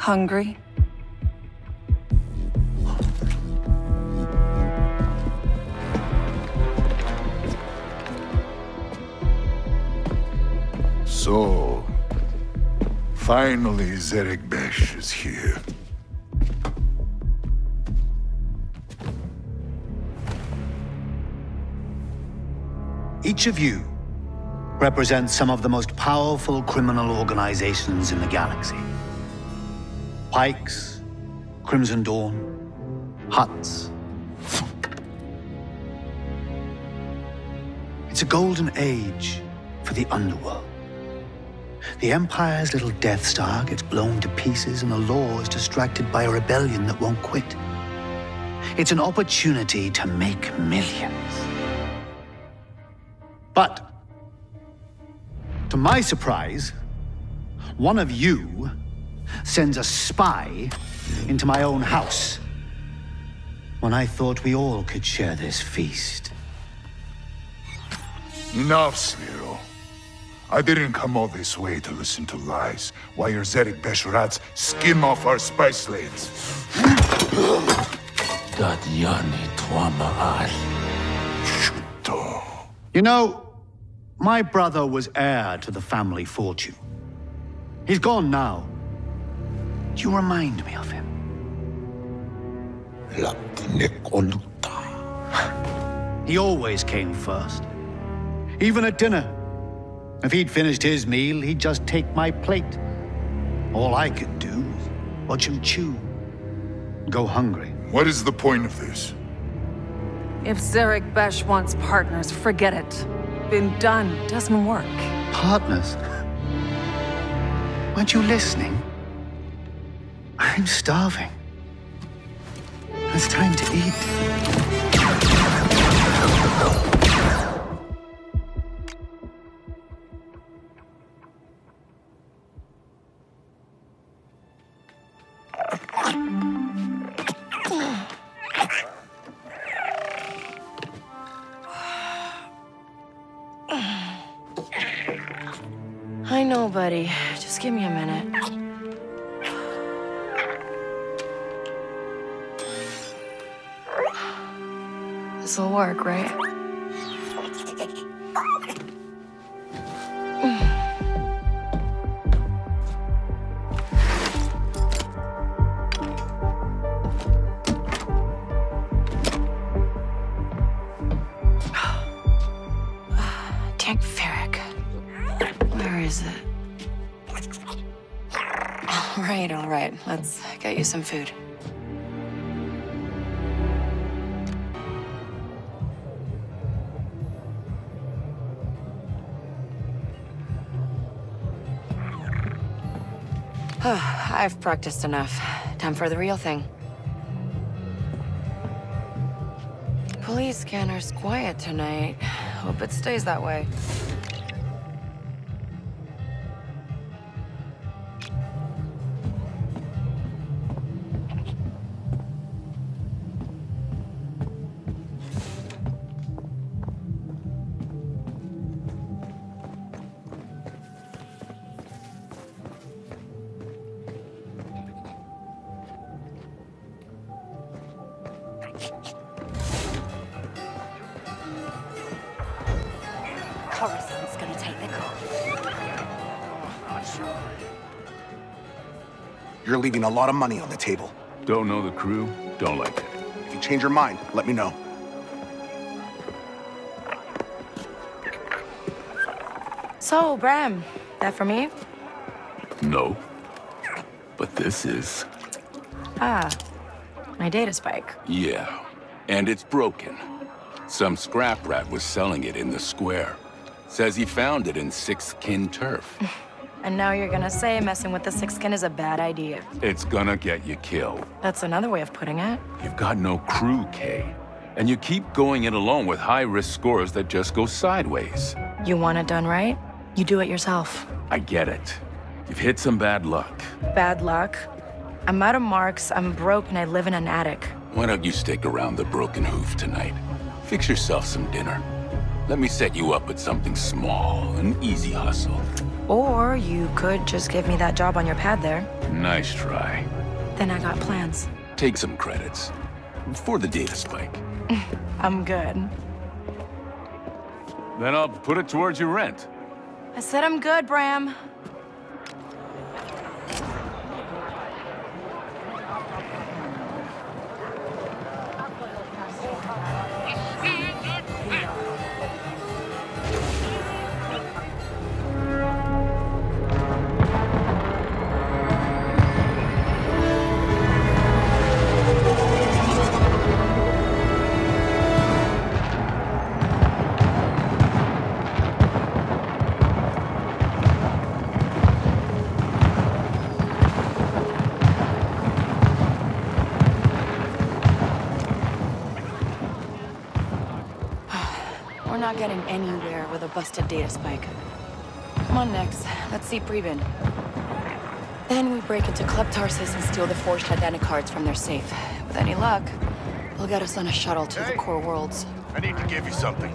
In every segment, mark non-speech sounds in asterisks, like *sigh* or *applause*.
Hungry? So, finally Zerek Besh is here. Each of you represents some of the most powerful criminal organizations in the galaxy. Pikes, Crimson Dawn, Hutts. It's a golden age for the underworld. The Empire's little Death Star gets blown to pieces and the law is distracted by a rebellion that won't quit. It's an opportunity to make millions. But, to my surprise, one of you sends a spy into my own house when I thought we all could share this feast. Enough, Sliro. I didn't come all this way to listen to lies, while your Zerek Beshrats skim off our spice lanes. Dadyani Tuama'al. Shuto. You know, my brother was heir to the family fortune. He's gone now. Do you remind me of him? Lapnik Oluta. He always came first. Even at dinner. If he'd finished his meal, he'd just take my plate. All I could do was watch him chew. Go hungry. What is the point of this? If Zerek Besh wants partners, forget it. Been done. Doesn't work. Partners? Weren't you listening? I'm starving. It's time to eat. I know, buddy. Just give me a minute. This'll work, right? *sighs* Tank Ferric. Where is it? All right, all right. Let's get you some food. *sighs* I've practiced enough. Time for the real thing. Police scanner's quiet tonight. Hope it stays that way. Leaving a lot of money on the table. Don't know the crew, don't like it. If you change your mind, let me know. So, Bram, that for me? No. But this is. Ah, my data spike. Yeah. And it's broken. Some scrap rat was selling it in the square. Says he found it in Sixth Kin turf. *laughs* And now you're gonna say messing with the six skin is a bad idea. It's gonna get you killed. That's another way of putting it. You've got no crew, Kay. And you keep going it alone with high-risk scores that just go sideways. You want it done right? You do it yourself. I get it. You've hit some bad luck. Bad luck. I'm out of marks, I'm broke, and I live in an attic. Why don't you stick around the Broken Hoof tonight? Fix yourself some dinner. Let me set you up with something small, an easy hustle. Or you could just give me that job on your pad there. Nice try. Then I got plans. Take some credits. For the data spike. *laughs* I'm good. Then I'll put it towards your rent. I said I'm good, Bram. Anywhere with a data spike. Come on, Nix. Let's see Preeban. Then we break into Club Tarsus and steal the forged Identicards from their safe. With any luck, they'll get us on a shuttle to the core worlds. I need to give you something.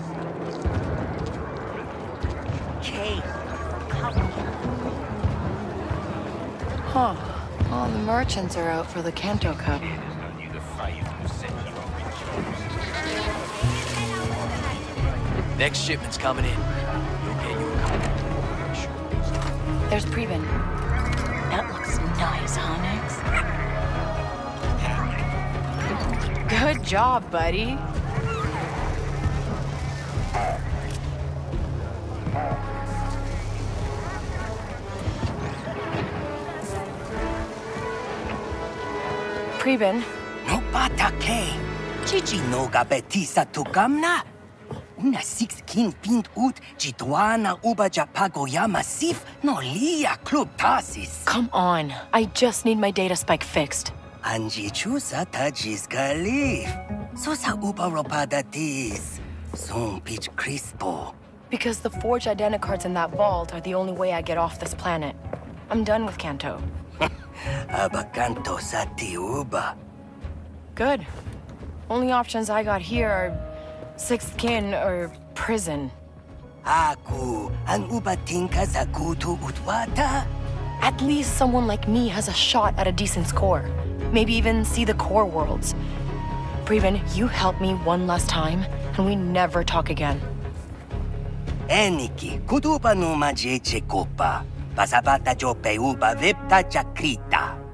Kay, Huh. All the merchants are out for the Canto Cup. Next shipment's coming in. There's Preeban. That looks nice, Onyx. Good job, buddy. Preeban. No patake. Chichi no gabetisa tu gamna. 116.8 Jitwana Ubaja Pagoyama Sif no Lia Club Tarsus. Come on. I just need my data spike fixed. Anji chusa tajis galif. Sosa uba ropada dis. Son pitch crispo. Because the forged identicards in that vault are the only way I get off this planet. I'm done with Canto. *laughs* Abakanto sati uba. Good. Only options I got here are sixth kin or prison. Aku ang uba tingka sa kutu utwata. At least someone like me has a shot at a decent score. Maybe even see the core worlds. Preeban, you help me one last time, and we never talk again. Eniki, kutupa numa jeche kopa. Pasabata jope uba vipta chakrita.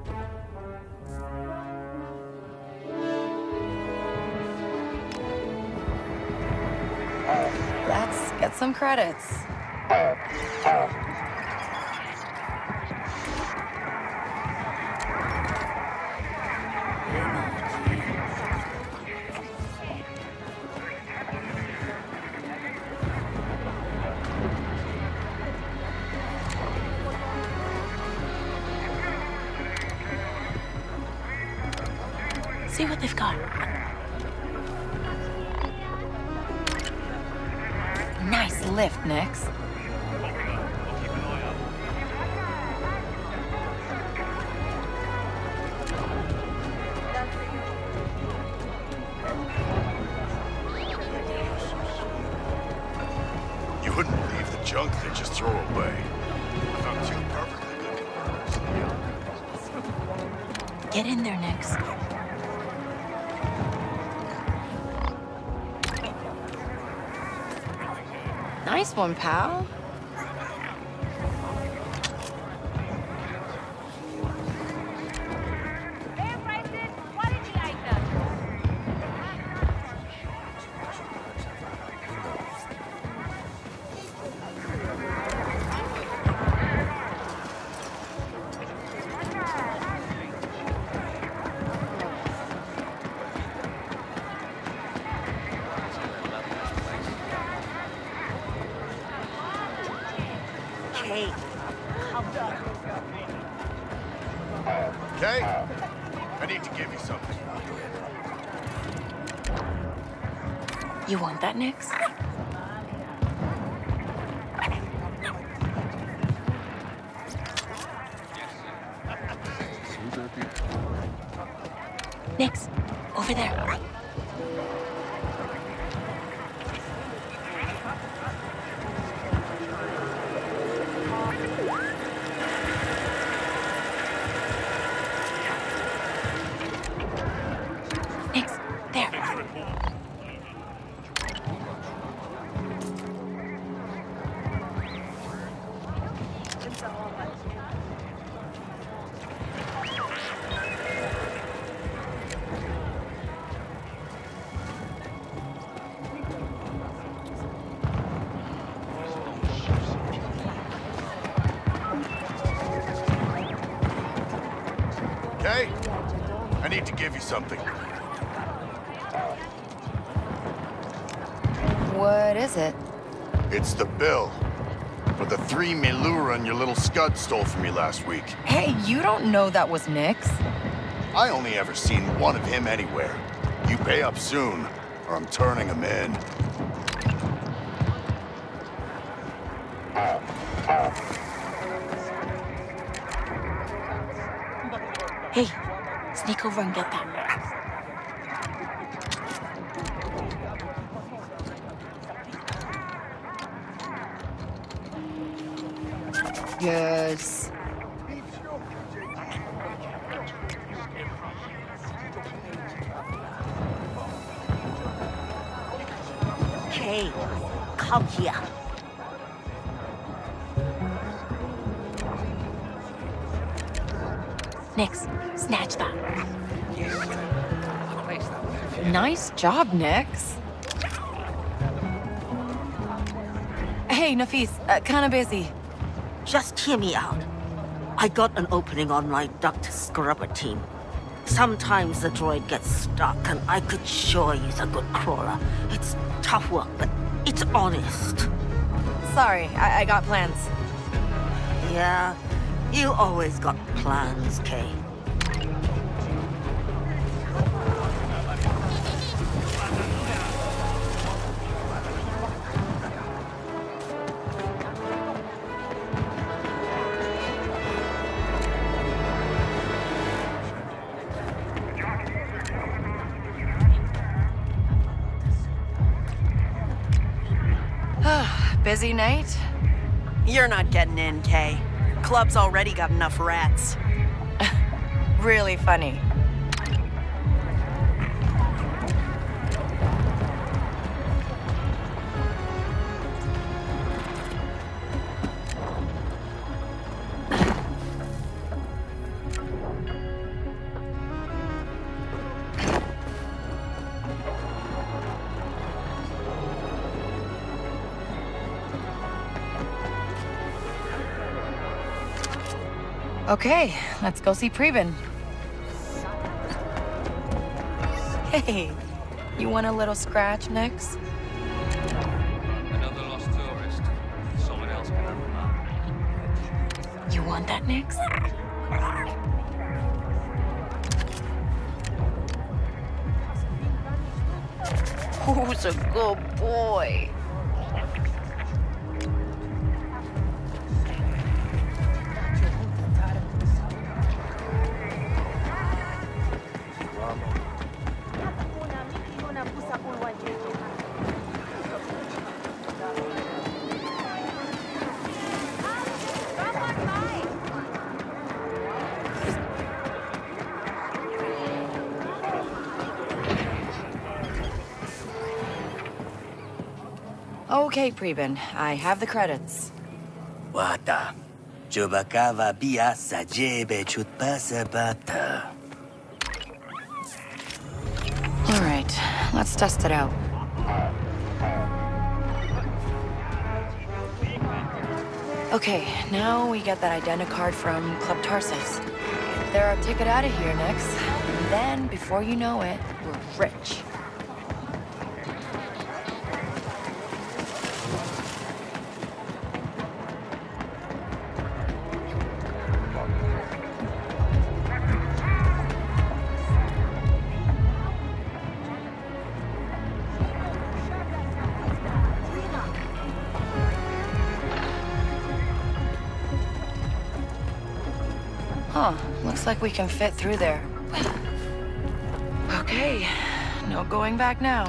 Get some credits. See what they've got. Lift, Nix. You wouldn't believe the junk they just throw away. I found two perfectly good converters. Get in there, Nix. Nice one, pal. You What is it? It's the bill for the three Miluran your little scud stole from me last week. Hey, you don't know that was Nick's. I only ever seen one of him anywhere. You pay up soon, or I'm turning him in. Hey, sneak over and get that. Yes. Kay, come here. Nix, snatch that. Nice job, Nix. Hey, Nafis, uh, kinda busy. Just hear me out. I got an opening on my duct scrubber team. Sometimes the droid gets stuck, and I could sure use a good crawler. It's tough work, but it's honest. Sorry, I, I got plans. Yeah, you always got plans, Kay. Busy night? You're not getting in, Kay. Club's already got enough rats. *laughs* Really funny. Okay, let's go see Preeban. Hey, you want a little scratch, Nix? Another lost tourist. Someone else can have them up. You want that, Nix? Who's a good boy? Okay, Preeban, I have the credits. Wata. Chubakava bia sajebe chutpasa bata. All right, let's test it out. Okay, now we get that identicard from Club Tarsus. They're our ticket out of here next. And then, before you know it, we're rich. Looks like we can fit through there. Okay, no going back now.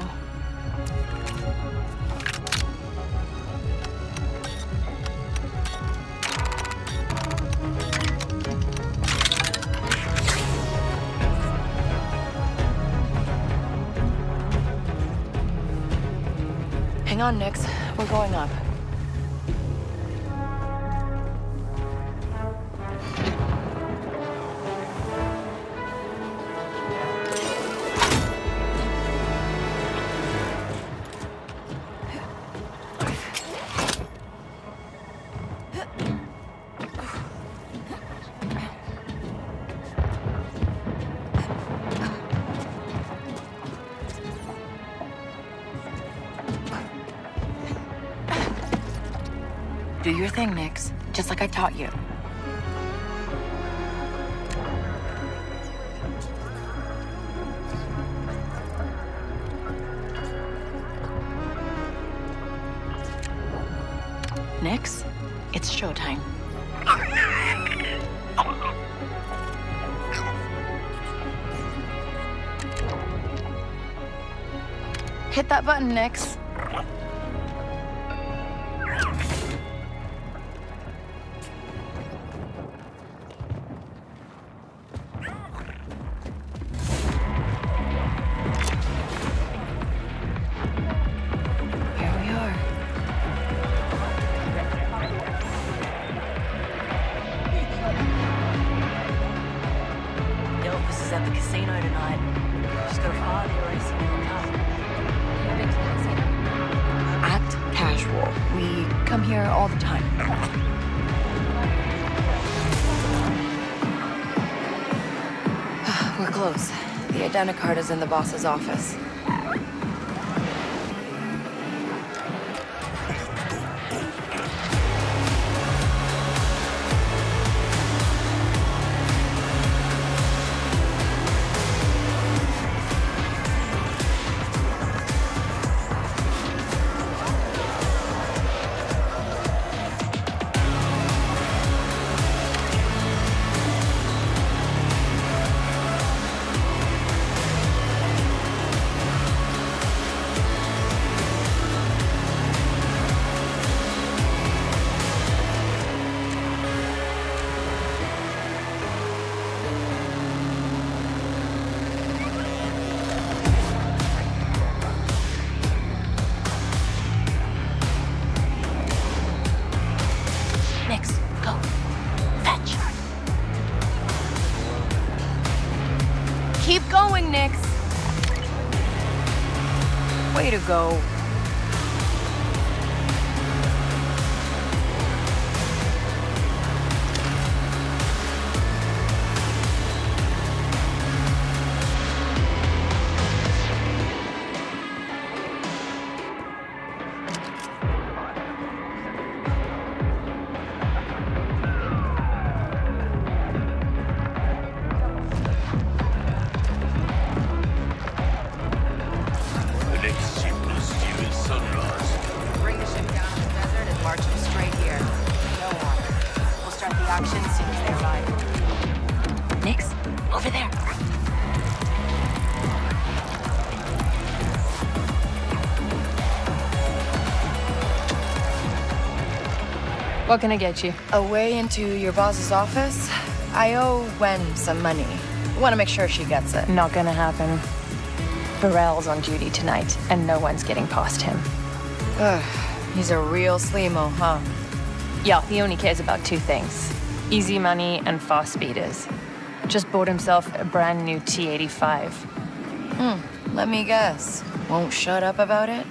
Hang on, Nix. We're going up. Taught you. Nix, it's showtime. Hit that button, Nix. Is in the boss's office. Go. What can I get you? A way into your boss's office? I owe Wen some money. Want to make sure she gets it. Not gonna happen. Burrell's on duty tonight, and no one's getting past him. Ugh, he's a real sleemo, huh? Yeah, he only cares about two things easy money and fast speeders. Just bought himself a brand new T 85. Hmm, let me guess. Won't shut up about it?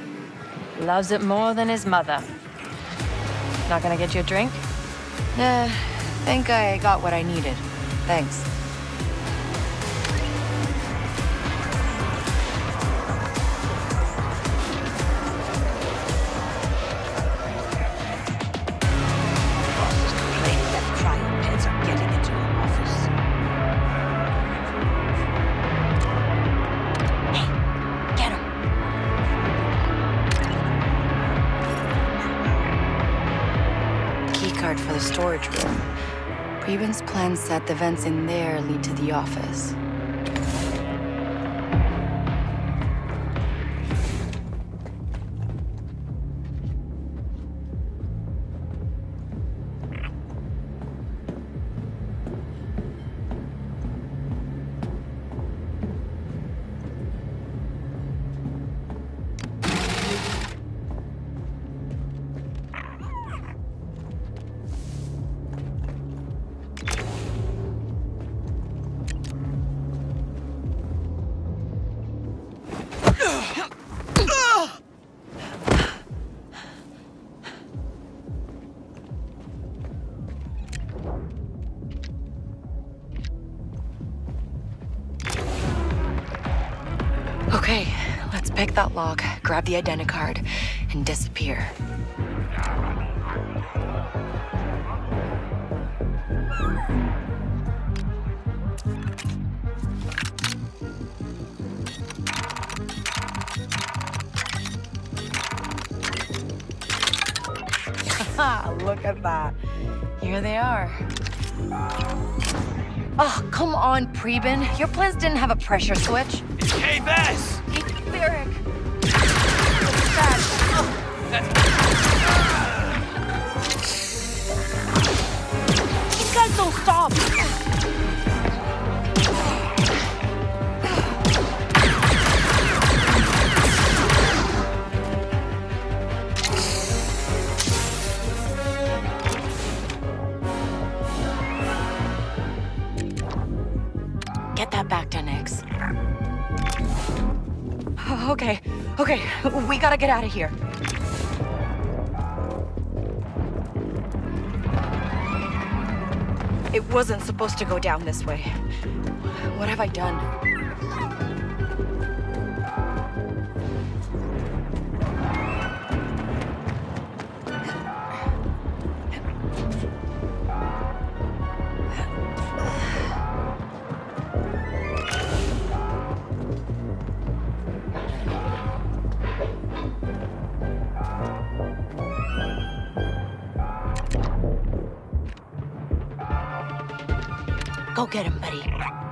Loves it more than his mother. Not gonna get you a drink? Nah, think I got what I needed. Thanks. The vents in there lead to the office. That lock, grab the identicard, and disappear. *laughs* Look at that. Here they are. Oh, come on, Preeban. Your plans didn't have a pressure switch. It's Kay Vess! Hey, Varric. Gotta get out of here. It wasn't supposed to go down this way. What have I done? Get him, buddy.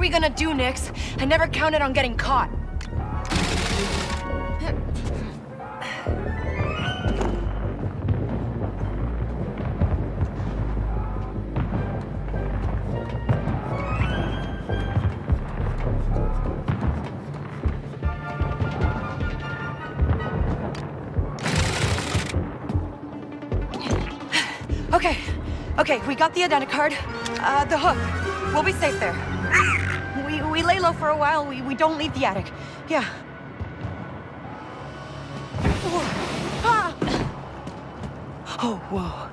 We gonna do, Nix? I never counted on getting caught. *sighs* Okay, okay, we got the identicard. Uh, the Hoof. We'll be safe there. We, lay low for a while. We, we don't leave the attic. Yeah. Ah! Oh, whoa.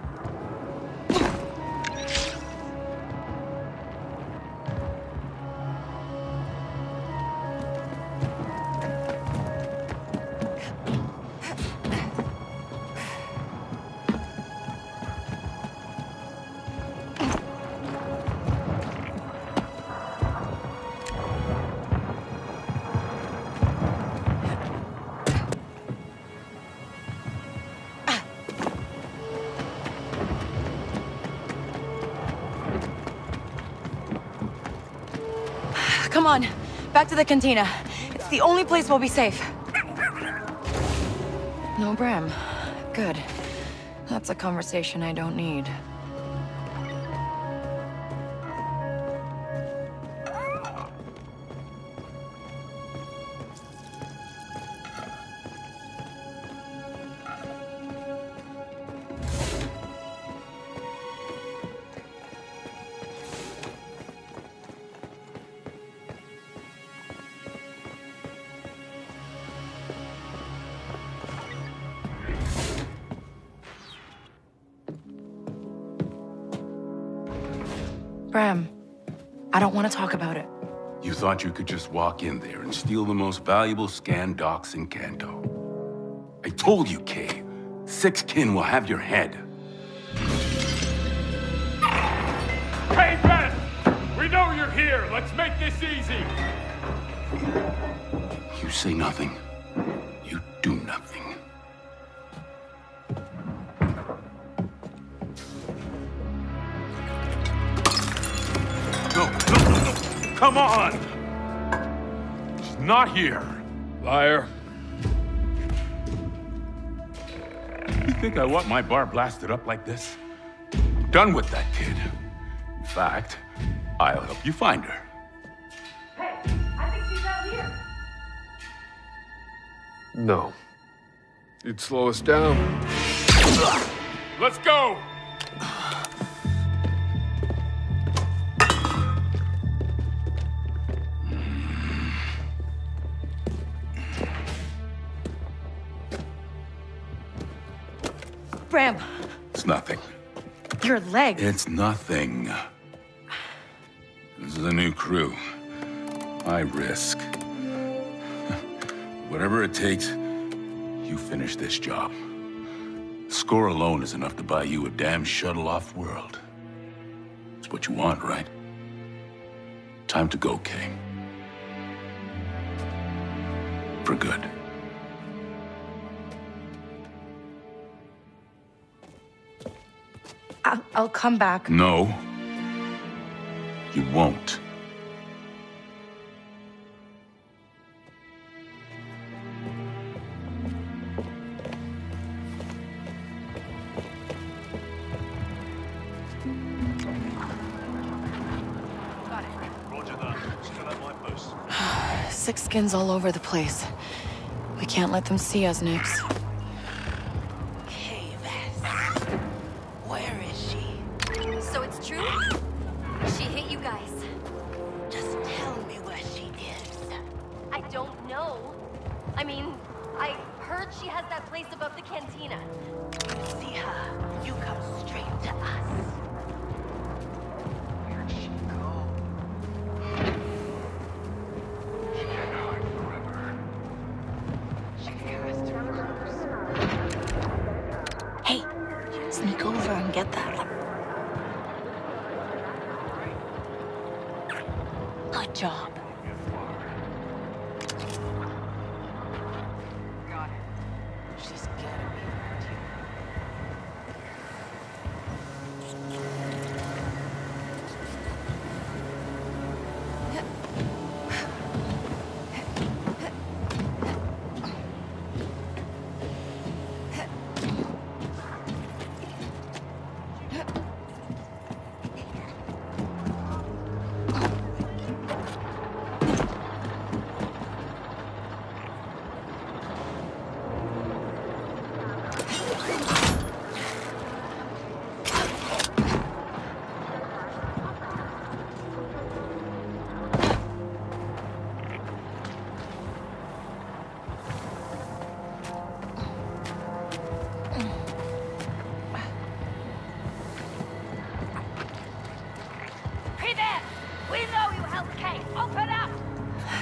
The cantina. It's the only place we'll be safe. No Bram. Good. That's a conversation I don't need. Bram, I don't want to talk about it. You thought you could just walk in there and steal the most valuable scan docs in Canto. I told you, Kay. Six kin will have your head. Hey, Ben! We know you're here. Let's make this easy. You say nothing. Not here. Liar. You think I want my bar blasted up like this? I'm done with that kid. In fact, I'll help you find her. Hey, I think she's out here. No. You'd slow us down. Let's go! It's nothing. your leg. It's nothing. This is a new crew. I risk. *laughs* Whatever it takes, you finish this job. Score alone is enough to buy you a damn shuttle-off world. It's what you want, right? Time to go, Kay. For good. I'll, I'll come back. No. You won't. Roger that. Still at my post. Six skins all over the place. We can't let them see us, Nix.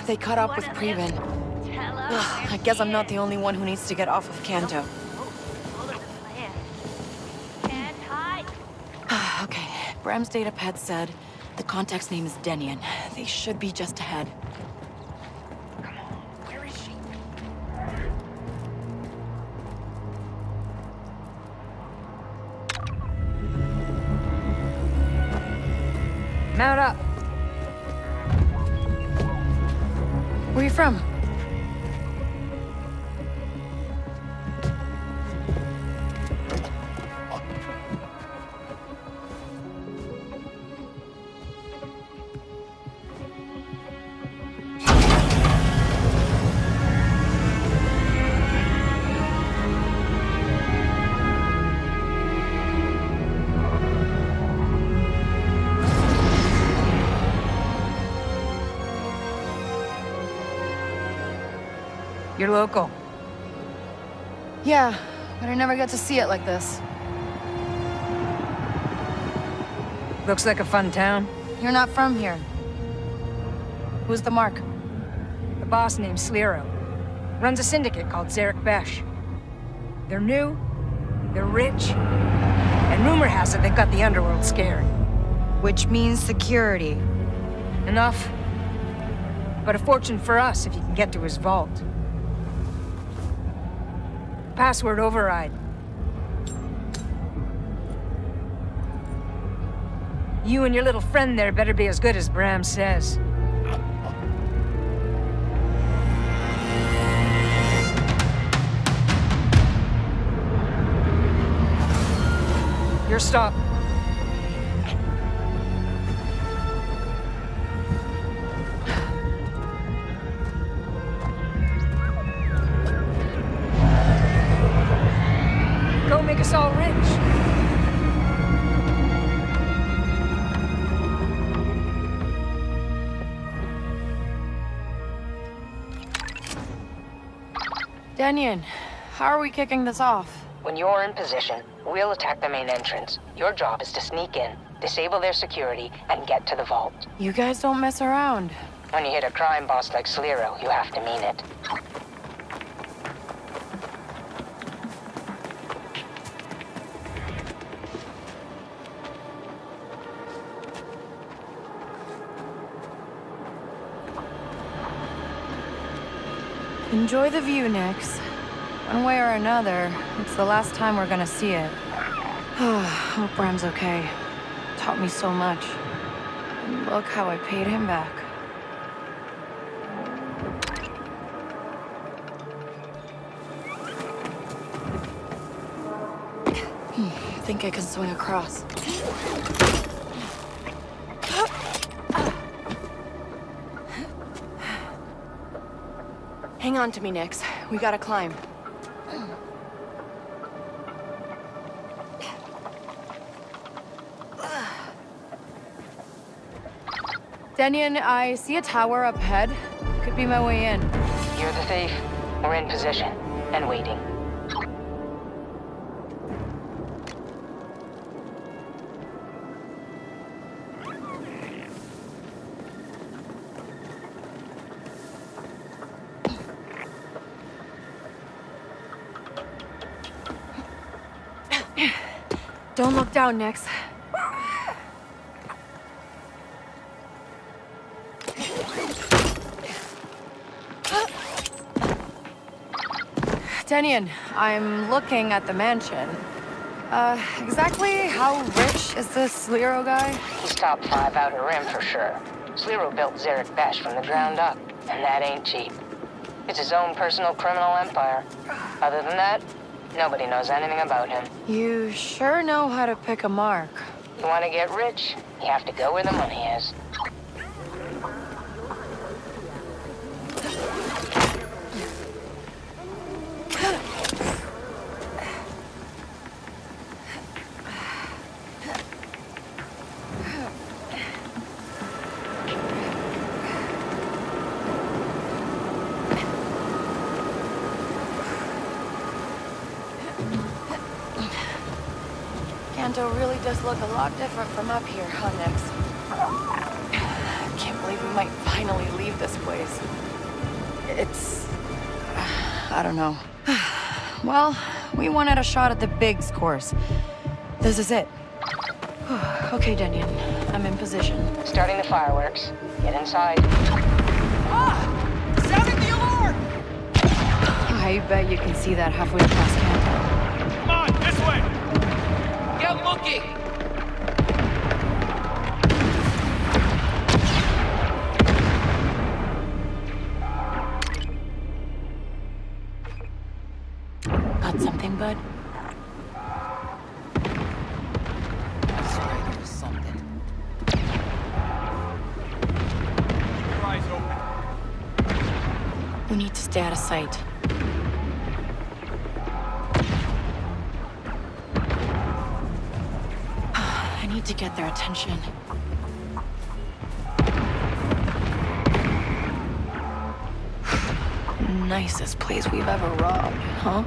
They caught up with us Ugh, I guess I'm not the only one who needs to get off of Canto. Follow the plan. Can't hide. *sighs* okay, Bram's datapad said the contact's name is Denian. They should be just ahead. You're local. Yeah, but I never got to see it like this. Looks like a fun town. You're not from here. Who's the mark? The boss named Sliro. Runs a syndicate called Zerek Besh. They're new, they're rich, and rumor has it they've got the underworld scared. Which means security. Enough. But a fortune for us if you can get to his vault. Password override. You and your little friend there better be as good as Bram says. You're stop. Denyon, how are we kicking this off? When you're in position, we'll attack the main entrance. Your job is to sneak in, disable their security, and get to the vault. You guys don't mess around. When you hit a crime boss like Sliro, you have to mean it. Enjoy the view, Nix. One way or another, it's the last time we're gonna see it. *sighs* Hope Bram's okay. Taught me so much. And look how I paid him back. Hmm, Think I can swing across. Hang on to me, Nix. We gotta climb. Denyon, I see a tower up ahead. Could be my way in. You're the thief. We're in position and waiting. Down, Nix. I'm looking at the mansion. Uh, exactly how rich is this Sliro guy? He's top five outer rim for sure. Sliro built Zerek Besh from the ground up, and that ain't cheap. It's his own personal criminal empire. Other than that, nobody knows anything about him. You sure know how to pick a mark. You want to get rich, you have to go where the money is. Lot different from up here, huh, Nix? I can't believe we might finally leave this place. It's... I don't know. *sighs* Well, we wanted a shot at the Biggs course. This is it. *sighs* okay, Denyon. I'm in position. Starting the fireworks. Get inside. Ah! Sounding the alarm! I bet you can see that halfway across camp. Come on, this way! Get looking! Open. We need to stay out of sight. *sighs* I need to get their attention. *sighs* Nicest place we've ever robbed, huh?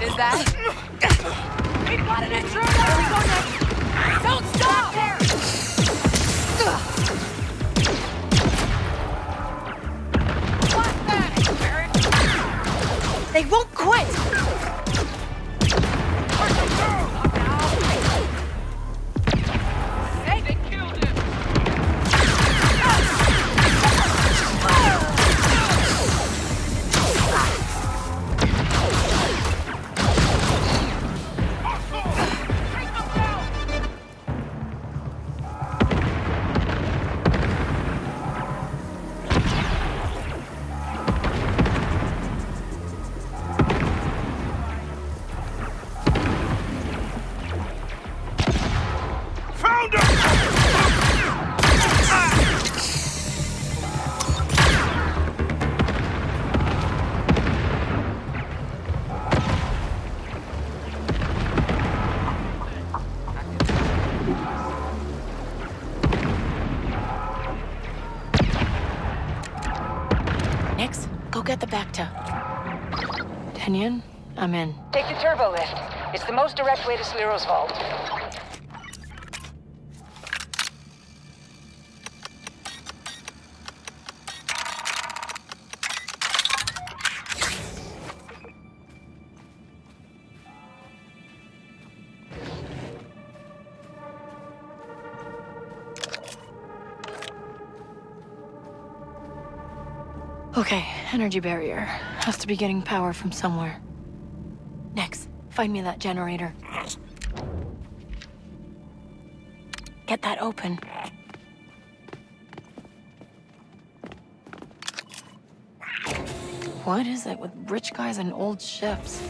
Is that? We've got an we go, Nix! Don't stop! They won't quit! Denyon, I'm in. Take the turbo lift. It's the most direct way to Sliro's vault. Okay, energy barrier. Has to be getting power from somewhere. Next, find me that generator. Get that open. What is it with rich guys and old ships?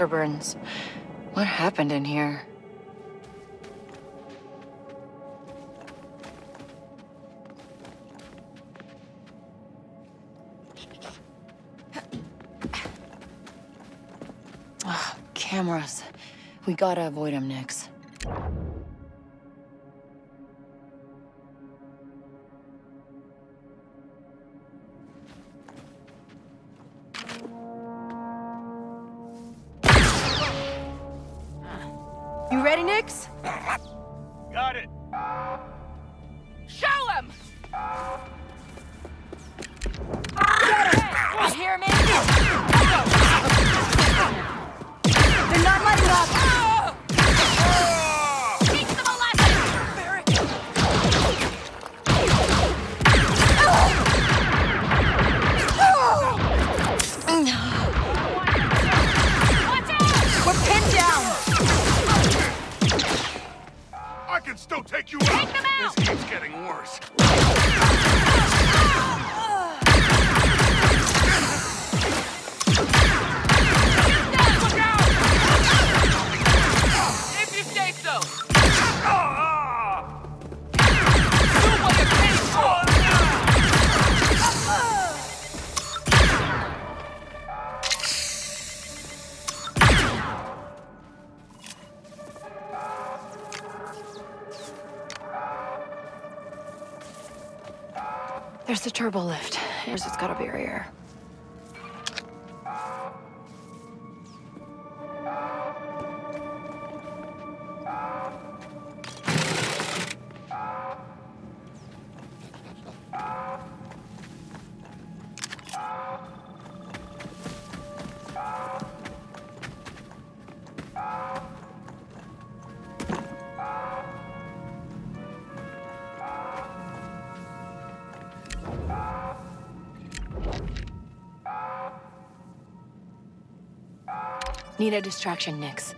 Blaster burns. What happened in here? Ugh, cameras. We gotta avoid them, Nix. Still take you out! This keeps getting worse. Turbo lift. Here's it's got a barrier. Need a distraction, Nix.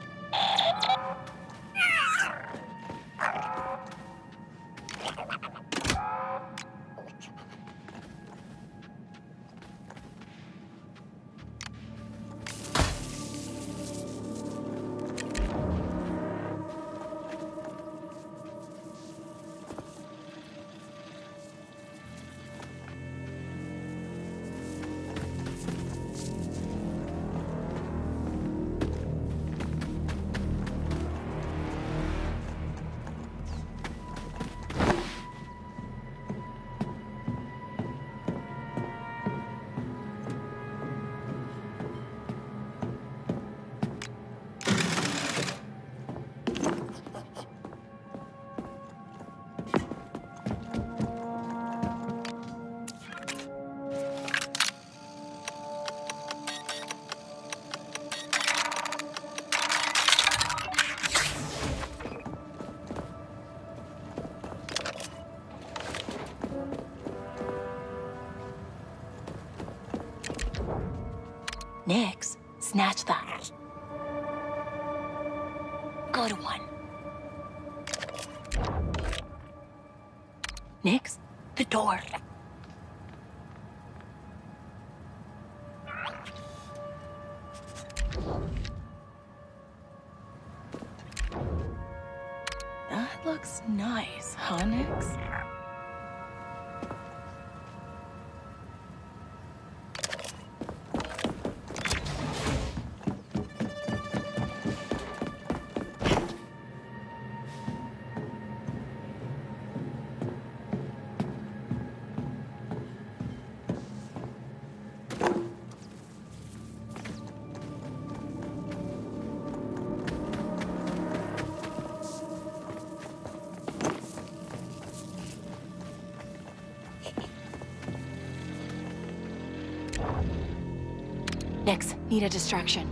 Nix, snatch that. Good one. Nix, the door. Need a distraction.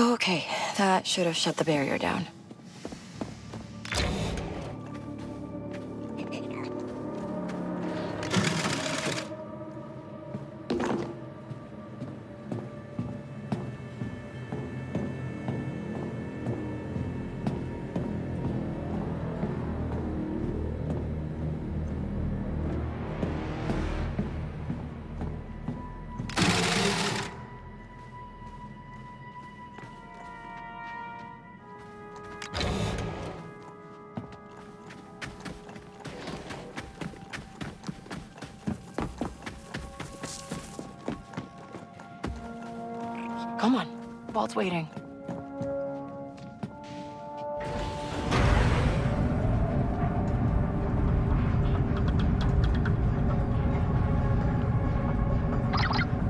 Oh, okay, that should have shut the barrier down. Come on. Vault's waiting.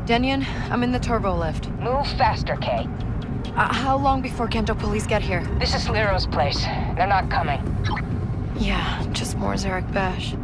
Denyon, I'm in the turbo lift. Move faster, Kay. Uh, how long before Canto police get here? This is Sliro's place. They're not coming. Yeah, just more Zerek Besh.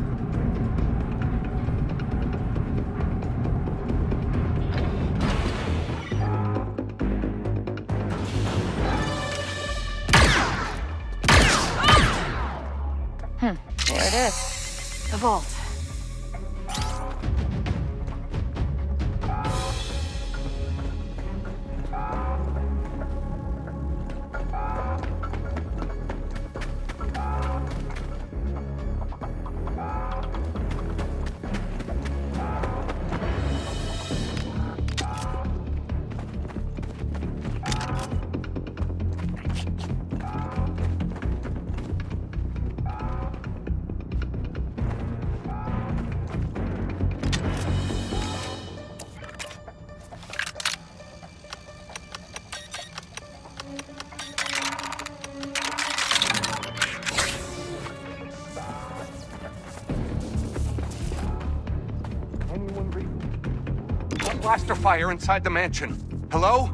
Fire inside the mansion. Hello?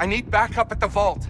I need backup at the vault.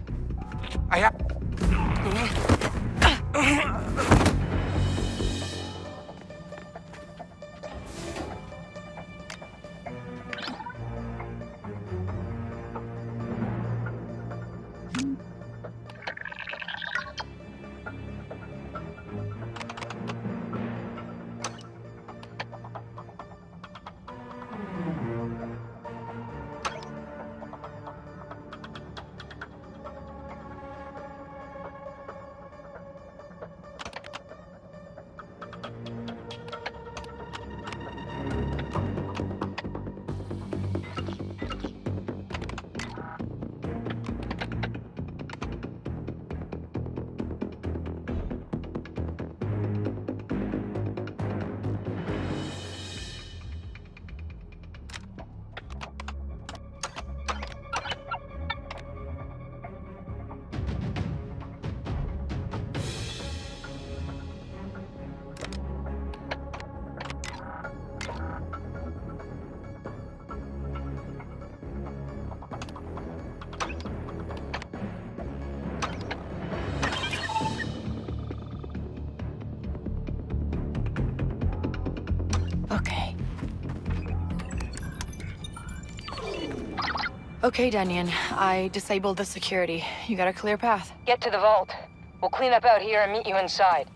Okay, Denyon. I disabled the security. You got a clear path. Get to the vault. We'll clean up out here and meet you inside.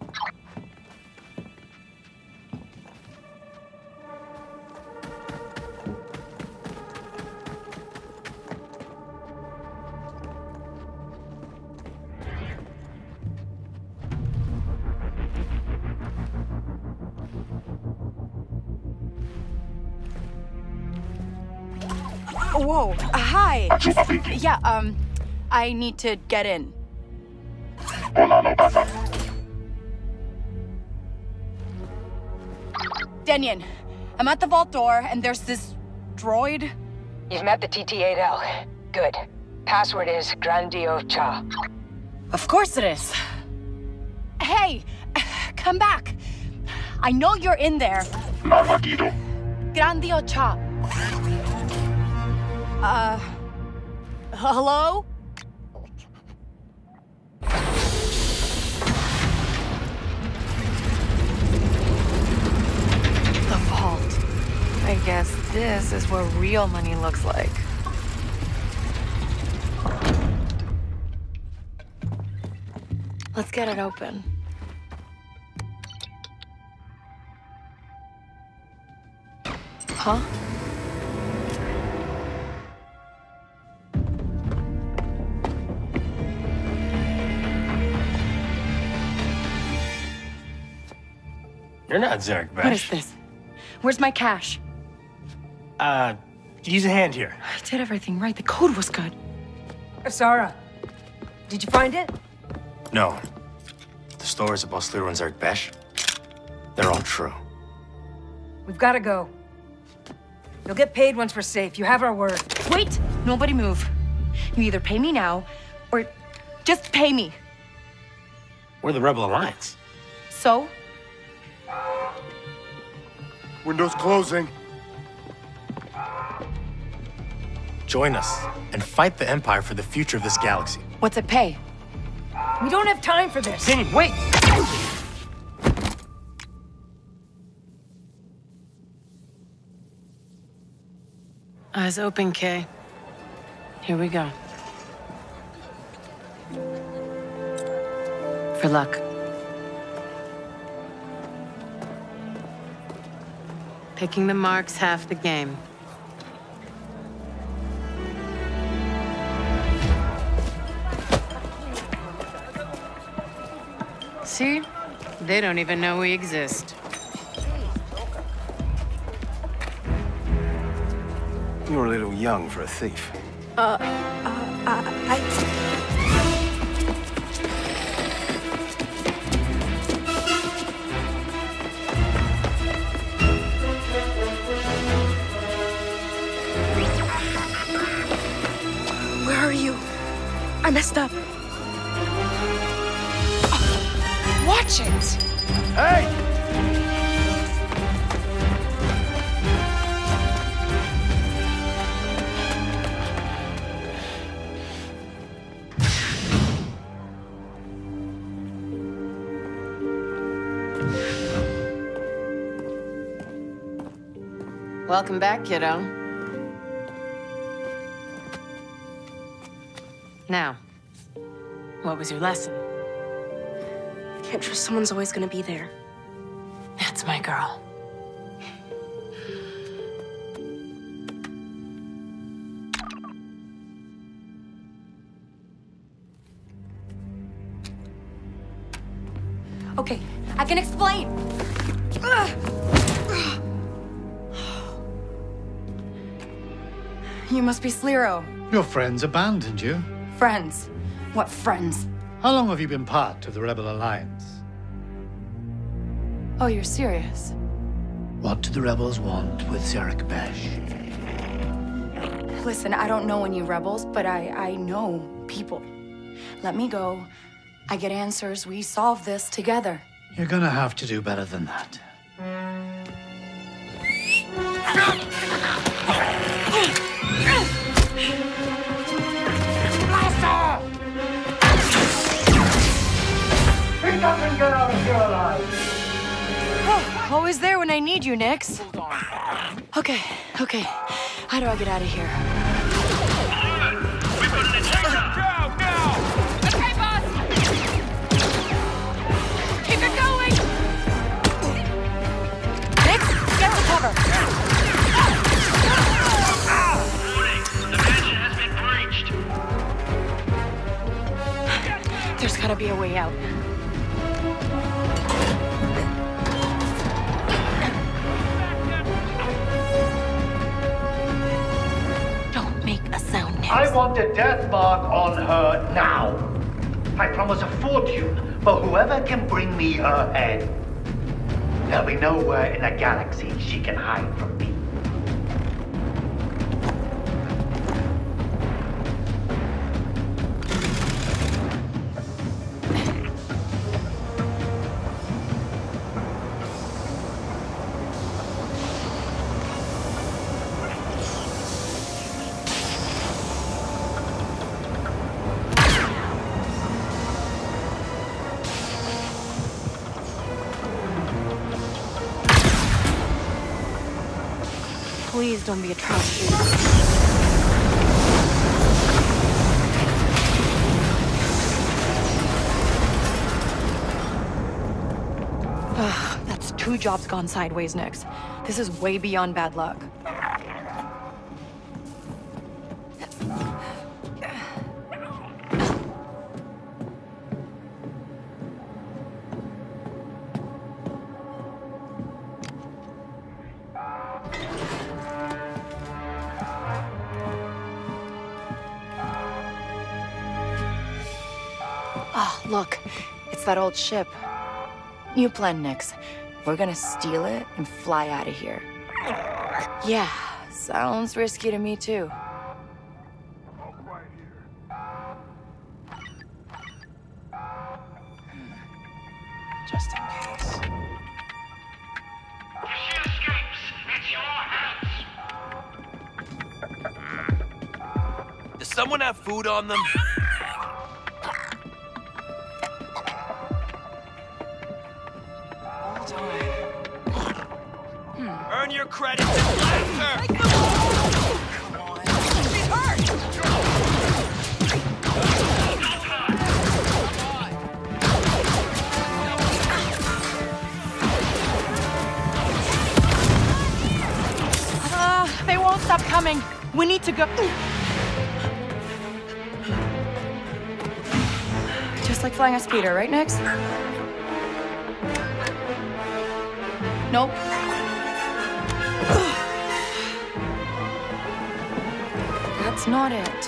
Yeah, um, I need to get in. Denyon, I'm at the vault door, and there's this droid. You've met the TT-8L. Good. Password is Grandio Cha. Of course it is. Hey, come back. I know you're in there. Grandio Cha. Uh, hello? The vault. I guess this is what real money looks like. Let's get it open. Huh? You're not Zerek Besh. What is this? Where's my cash? Uh, use a hand here. I did everything right. The code was good. Asara, did you find it? No. The stories about Sliro and Zerek Besh, they're all true. We've got to go. You'll get paid once we're safe. You have our word. Wait! Nobody move. You either pay me now, or just pay me. We're the Rebel Alliance. So? Windows closing. Join us and fight the Empire for the future of this galaxy. What's it pay? We don't have time for this. Kenny, wait! Eyes open, Kay. Here we go. For luck. Picking the mark's half the game. See? They don't even know we exist. You're a little young for a thief. Uh, uh, uh, I... I messed up. Watch it! Hey! Welcome back, kiddo. Now, what was your lesson? I can't trust someone's always gonna be there. That's my girl. Okay, I can explain. You must be Sliro. Your friends abandoned you. Friends. What friends? How long have you been part of the Rebel Alliance? Oh, you're serious? What do the rebels want with Zerek Besh? Listen, I don't know any rebels, but I, I know people. Let me go. I get answers. We solve this together. You're gonna have to do better than that. *laughs* Pick up and get out of here alive! Oh, always there when I need you, Nix. Okay, okay. How do I get out of here? Okay, boss! Keep it going! Nix, get the cover! There's gotta be a way out. I want a death mark on her now. I promise a fortune for whoever can bring me her head. There'll be nowhere in the galaxy she can hide from me. Ugh, That's two jobs gone sideways, Nix. This is way beyond bad luck. that old ship. New plan, Nix. We're gonna steal it and fly out of here. Yeah, sounds risky to me too. Just in case. If she escapes, it's your. Does someone have food on them? flying a speeder, right, Nix? Nope. That's not it.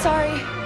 Sorry.